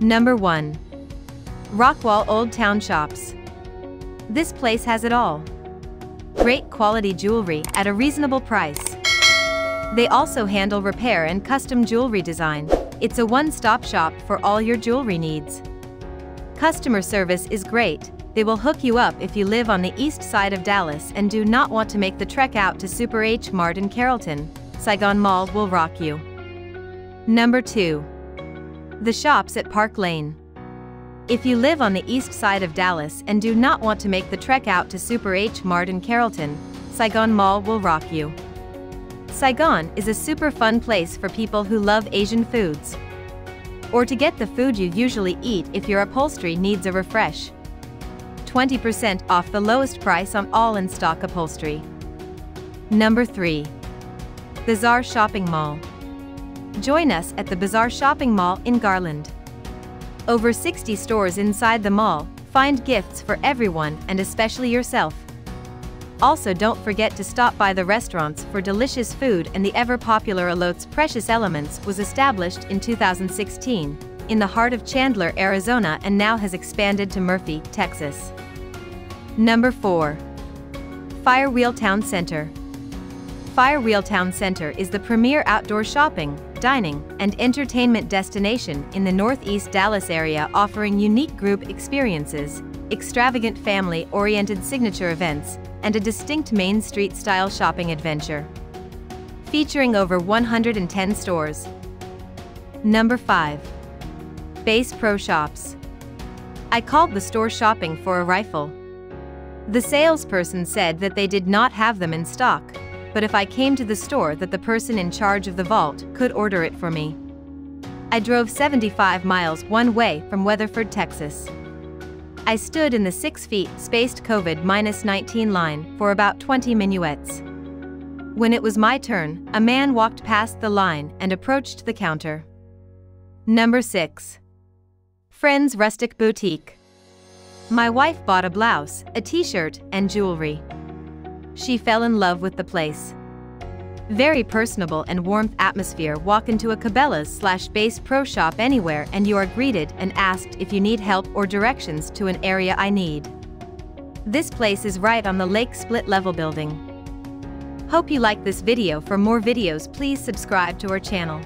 Number 1. Rockwall Old Town Shops. This place has it all. Great quality jewelry at a reasonable price. They also handle repair and custom jewelry design. It's a one-stop shop for all your jewelry needs. Customer service is great. They will hook you up if you live on the east side of Dallas and do not want to make the trek out to Super H Mart in Carrollton. Saigon Mall will rock you. Number 2. The Shops at Park Lane. If you live on the east side of Dallas and do not want to make the trek out to Super H Mart in Carrollton, Saigon Mall will rock you. Saigon is a super fun place for people who love Asian foods or to get the food you usually eat if your upholstery needs a refresh. 20% off the lowest price on all in-stock upholstery. Number 3. the Bazaar Shopping Mall. Join us at the Bazaar Shopping Mall in Garland. Over 60 stores inside the mall, find gifts for everyone and especially yourself. Also don't forget to stop by the restaurants for delicious food and the ever-popular Elote's Precious Elements was established in 2016, in the heart of Chandler, Arizona and now has expanded to Murphy, Texas. Number 4. Firewheel Town Center. Firewheel Town Center is the premier outdoor shopping, dining, and entertainment destination in the Northeast Dallas area offering unique group experiences, extravagant family-oriented signature events, and a distinct Main Street-style shopping adventure. Featuring over 110 stores. Number 5. Bass Pro Shops. I called the store shopping for a rifle. The salesperson said that they did not have them in stock, but if I came to the store that the person in charge of the vault could order it for me. I drove 75 miles one way from Weatherford, Texas. I stood in the 6 feet spaced COVID-19 line for about 20 minuets. When it was my turn, a man walked past the line and approached the counter. Number 6. Friends Rustic Boutique. My wife bought a blouse, a t-shirt, and jewelry. She fell in love with the place. Very personable and warmth atmosphere walk into a Cabela's slash Bass Pro shop anywhere and you are greeted and asked if you need help or directions to an area I need. This place is right on the lake split level building. Hope you like this video for more videos please subscribe to our channel.